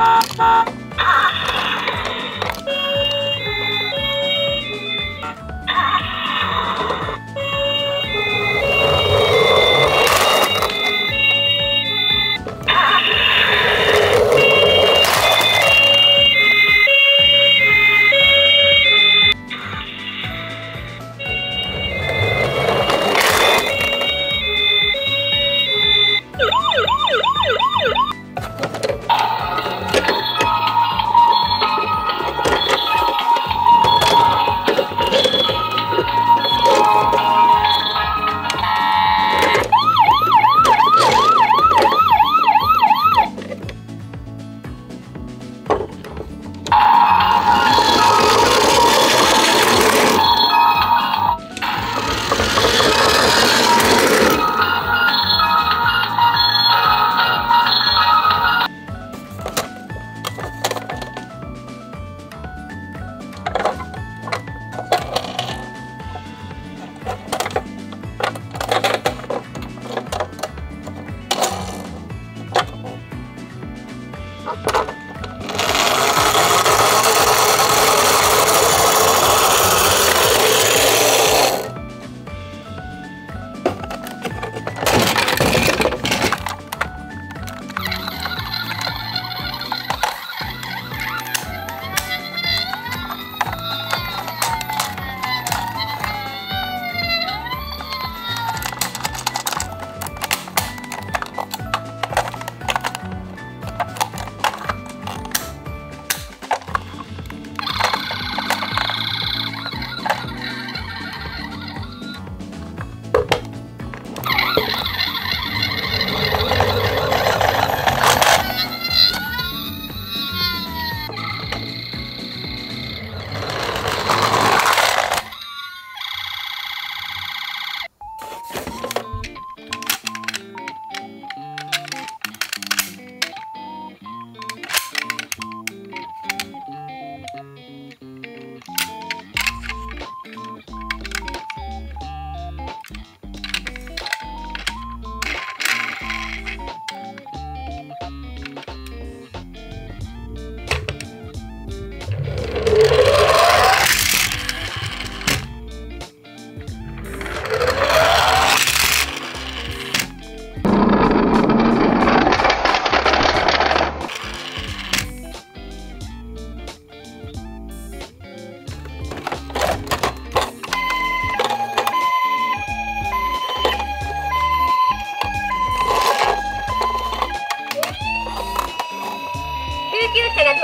ba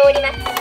おります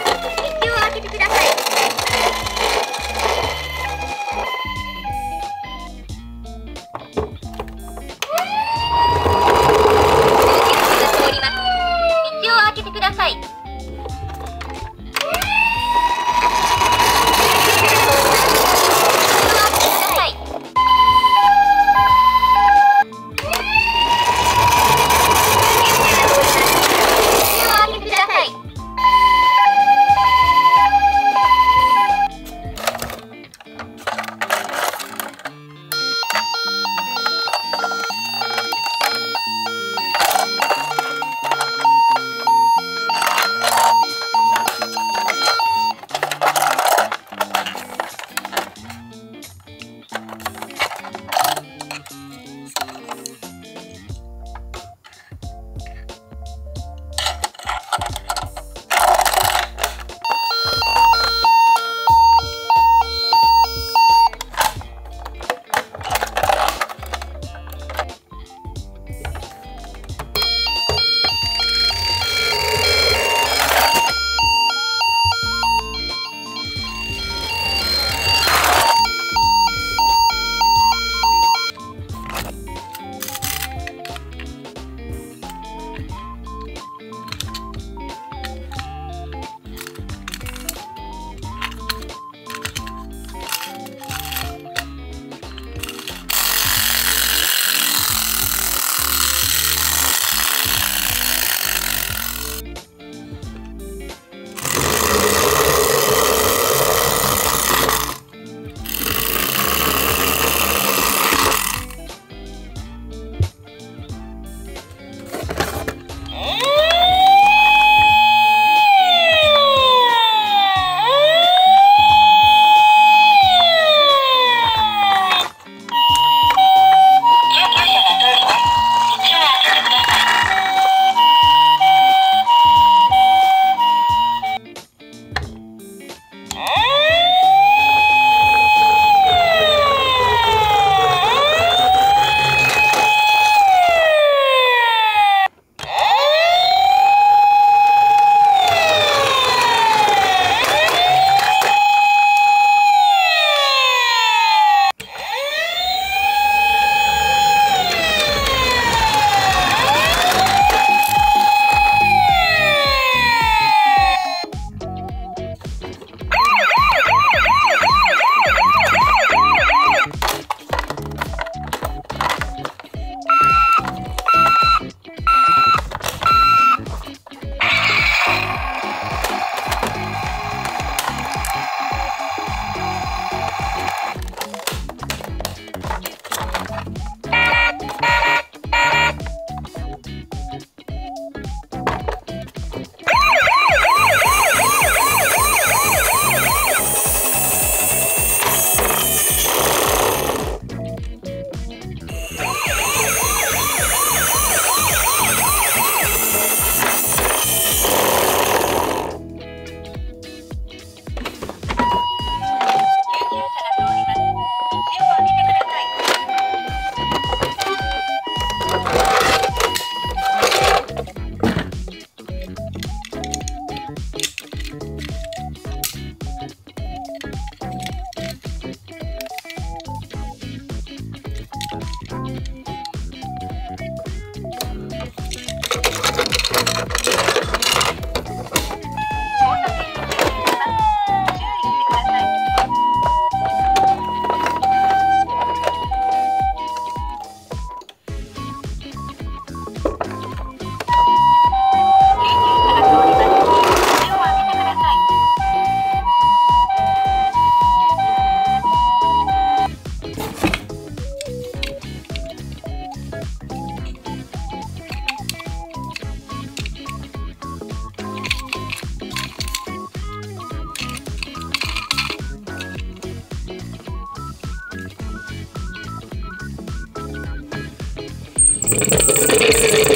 ¡Gracias!